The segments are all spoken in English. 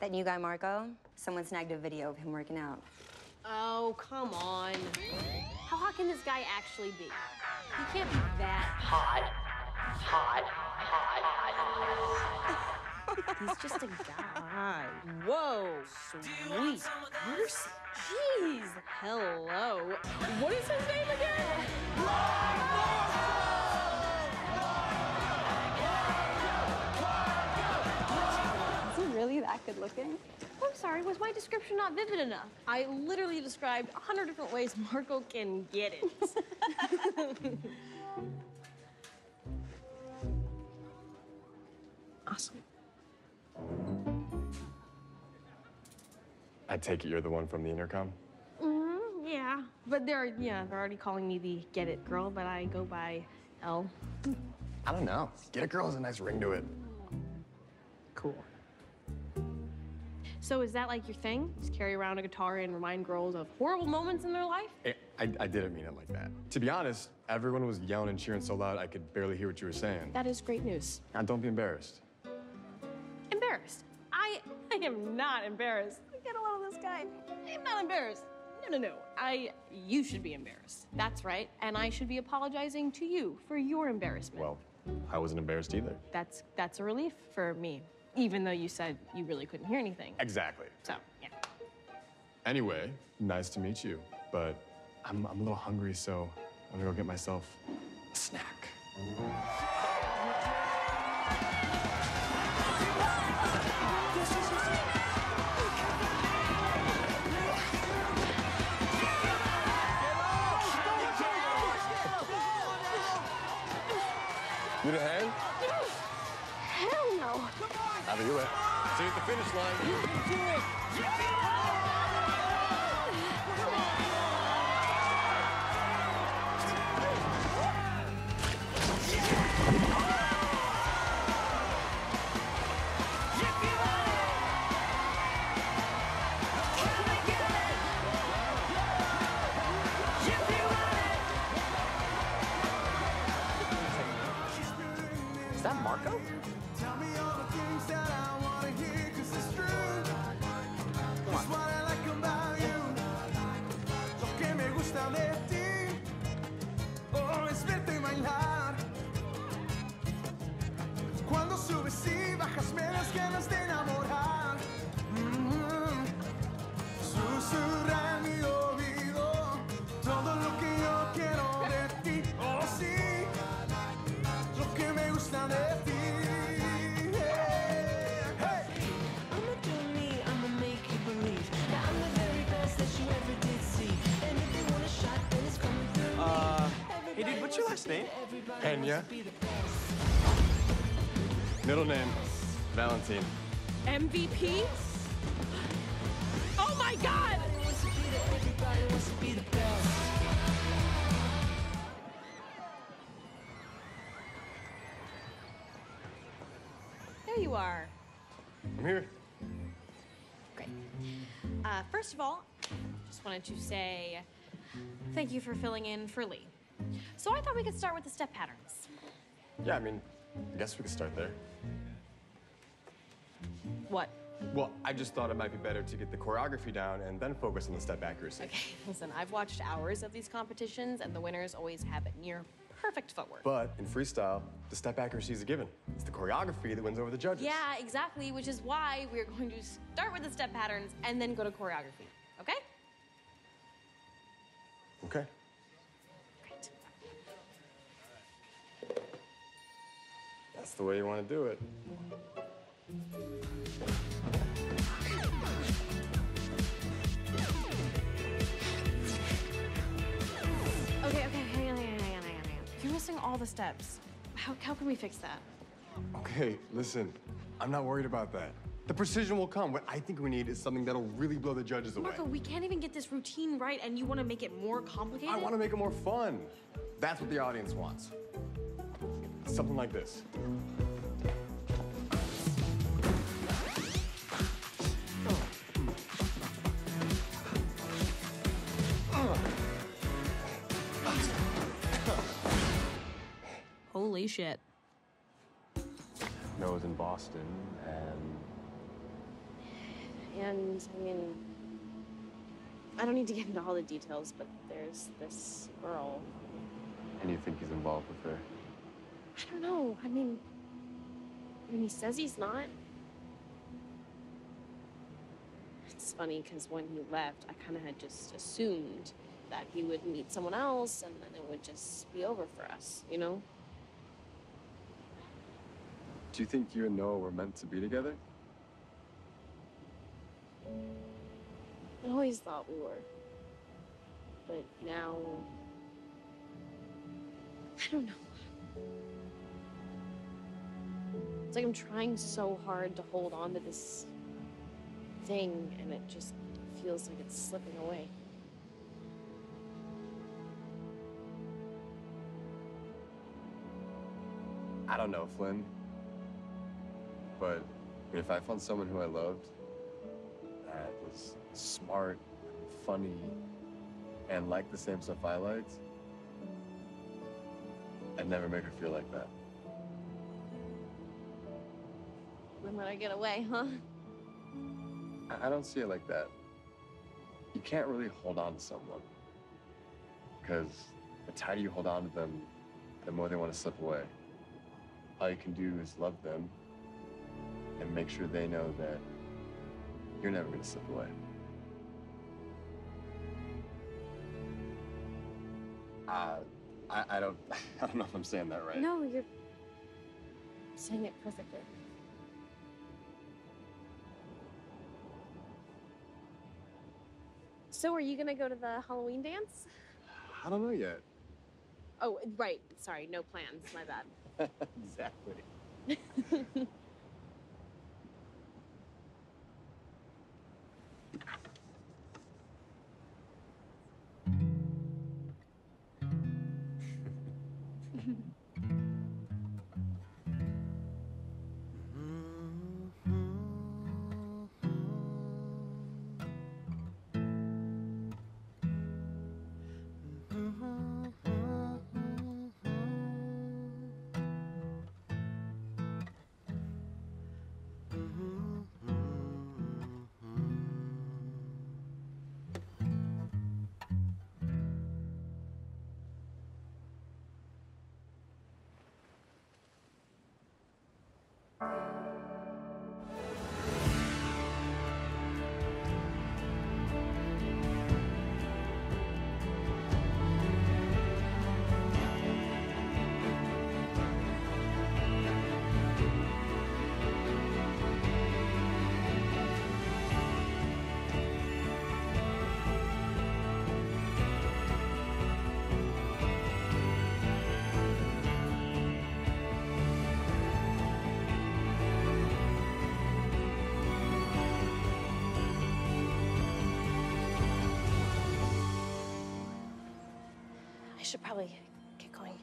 That new guy, Marco, someone snagged a video of him working out. Oh, come on. How hot can this guy actually be? He can't be that Hot. Hot. Hot. Hot. He's just a guy. Whoa, sweet mercy. Jeez. Hello. What looking? I'm sorry, was my description not vivid enough? I literally described a hundred different ways Marco can get it. awesome. I take it you're the one from the intercom? Mm, yeah, but they're yeah they're already calling me the Get It girl, but I go by Elle. I don't know. Get it girl has a nice ring to it. Cool. So is that like your thing? Just carry around a guitar and remind girls of horrible moments in their life? I, I, I didn't mean it like that. To be honest, everyone was yelling and cheering so loud I could barely hear what you were saying. That is great news. Now, don't be embarrassed. Embarrassed. I I am not embarrassed. Get a load of this guy. I am not embarrassed. No, no, no. I you should be embarrassed. That's right. And I should be apologizing to you for your embarrassment. Well, I wasn't embarrassed either. that's that's a relief for me. Even though you said you really couldn't hear anything. Exactly. So, yeah. Anyway, nice to meet you. But I'm, I'm a little hungry, so I'm gonna go get myself a snack. Subes y bajas, me das ganas de enamorar. Name? Pena. Middle name, Valentine. MVP? Oh my god! Everybody wants to be the best. There you are. I'm here. Great. Uh, first of all, just wanted to say thank you for filling in for Lee. So I thought we could start with the step patterns. Yeah, I mean, I guess we could start there. What? Well, I just thought it might be better to get the choreography down and then focus on the step accuracy. Okay, listen, I've watched hours of these competitions, and the winners always have near perfect footwork. But in freestyle, the step accuracy is a given. It's the choreography that wins over the judges. Yeah, exactly, which is why we're going to start with the step patterns and then go to choreography. Okay? Okay. That's the way you want to do it. Okay, okay, hang on, hang on, hang on, hang on, hang on. You're missing all the steps. How, how can we fix that? Okay, listen, I'm not worried about that. The precision will come. What I think we need is something that'll really blow the judges away. Marco, we can't even get this routine right, and you want to make it more complicated? I want to make it more fun. That's what the audience wants. Something like this. Holy shit. No, it was in Boston, and And I mean, I don't need to get into all the details, but there's this girl. And you think he's involved with her? I don't know. I mean, I mean, he says he's not. It's funny because when he left, I kind of had just assumed that he would meet someone else and then it would just be over for us, you know? Do you think you and Noah were meant to be together? I always thought we were. But now. I don't know. It's like I'm trying so hard to hold on to this thing, and it just feels like it's slipping away. I don't know, Flynn. But if I found someone who I loved that was smart, funny, and liked the same stuff I liked, I'd never make her feel like that. Then let her get away, huh? I- I don't see it like that. You can't really hold on to someone. Because the tighter you hold on to them, the more they want to slip away. All you can do is love them and make sure they know that you're never going to slip away. Uh, I, I don't I don't know if I'm saying that right. No, you're saying it perfectly. So, are you gonna go to the Halloween dance? I don't know yet. Oh, right. Sorry, no plans. My bad. exactly. should probably get going.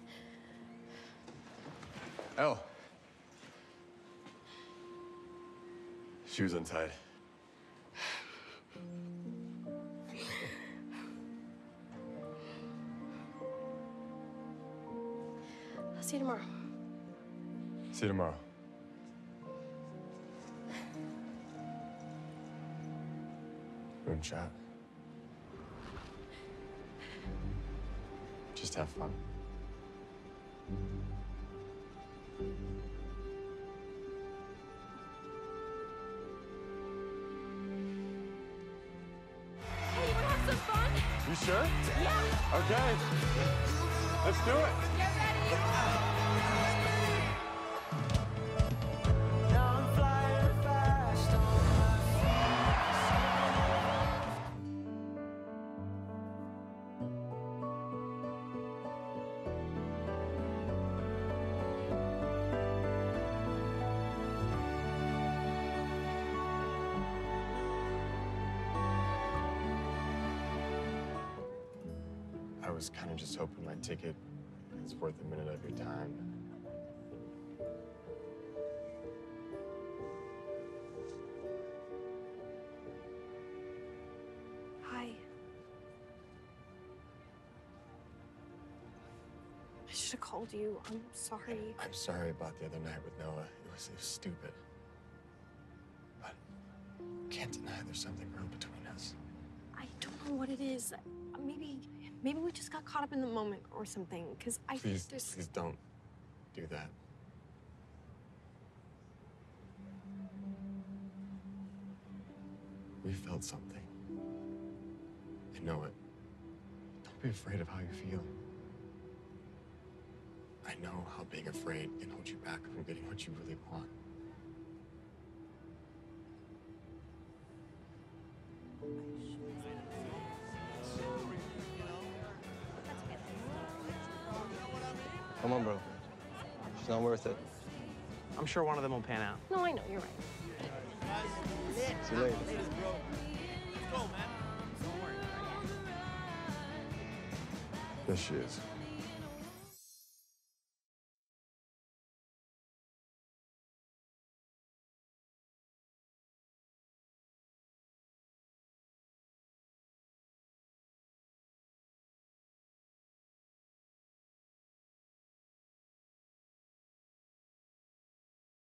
Oh. Elle. Shoes untied. I'll see you tomorrow. See you tomorrow. Moonshot. Just have fun. Hey, you wanna have some fun? You sure? Yeah. Okay. Let's do it. Get ready. Was kind of just hoping my ticket is worth a minute of your time. Hi. I should have called you. I'm sorry. I'm sorry about the other night with Noah. It was, it was stupid. But can't can't deny there's something real between us. I don't know what it is. Maybe, maybe we just got caught up in the moment or something. Cause I Please, think there's. please don't do that. We felt something. I know it. Don't be afraid of how you feel. I know how being afraid can hold you back from getting what you really want. Come on, bro. She's not worth it. I'm sure one of them will pan out. No, I know you're right. See you later. Yes, she is.